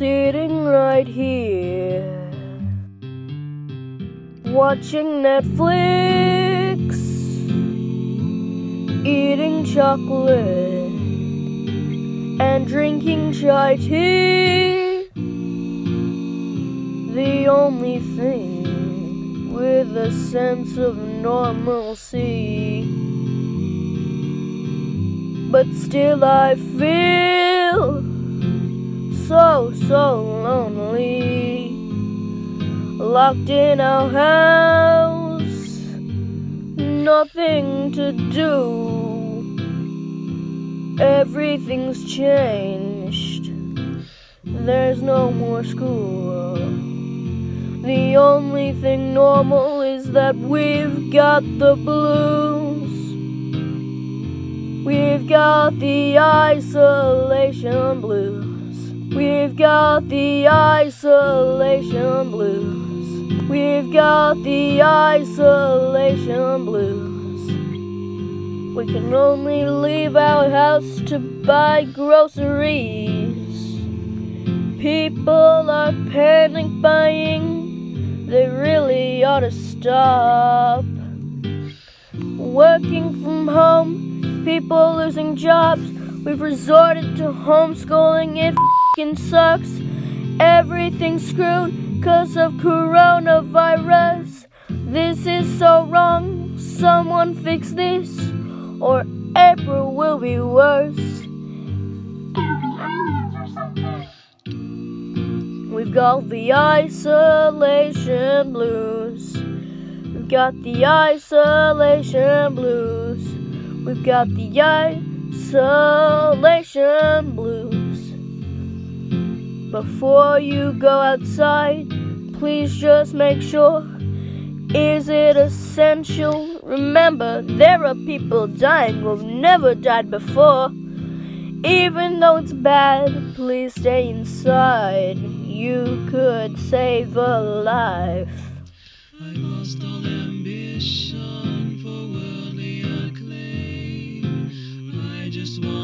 sitting right here, watching Netflix, eating chocolate, and drinking chai tea. The only thing with a sense of normalcy. But still, I feel so, lonely. Locked in our house, nothing to do. Everything's changed. There's no more school. The only thing normal is that we've got the blues. We've got the isolation blues. We've got the isolation blues. We've got the isolation blues. We can only leave our house to buy groceries. People are panic buying. They really ought to stop. Working from home, people losing jobs. We've resorted to homeschooling. It fing sucks. Everything's screwed cause of coronavirus. This is so wrong. Someone fix this, or April will be worse. We've got the isolation blues. We've got the isolation blues. We've got the isolation blues. Before you go outside, please just make sure. Is it essential? Remember, there are people dying who've never died before. Even though it's bad, please stay inside. You could save a life. I lost all ambition for worldly acclaim. I just want